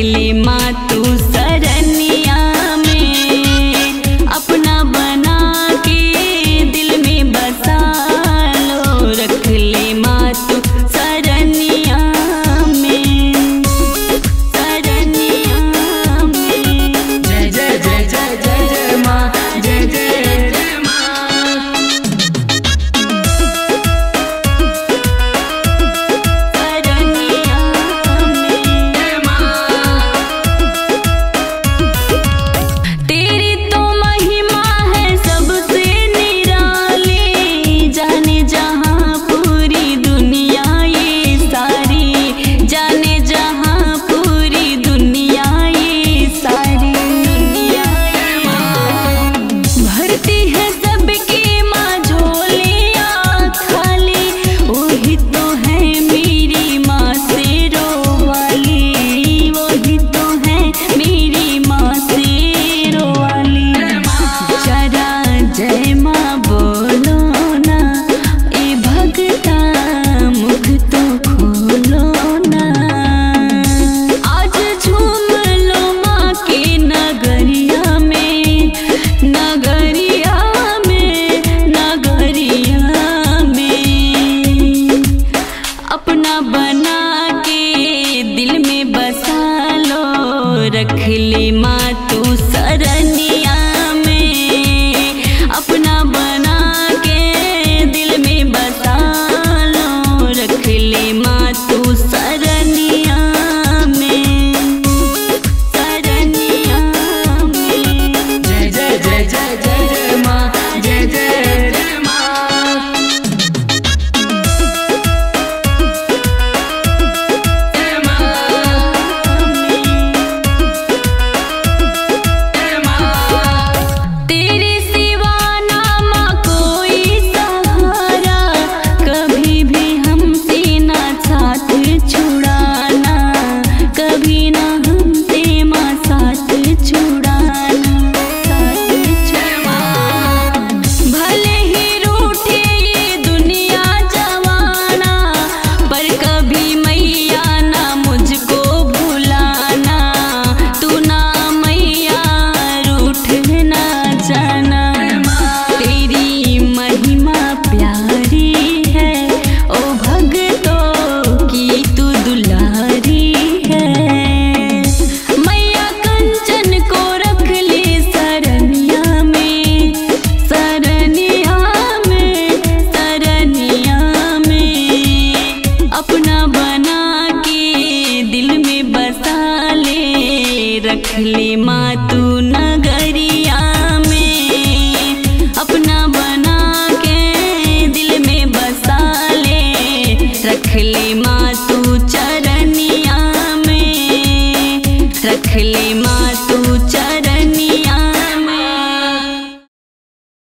पहले माँ तू शरण रख ले माँ। नगरिया में अपना बना के दिल में बसा ले। रख ले माँ चरनिया में। रख ले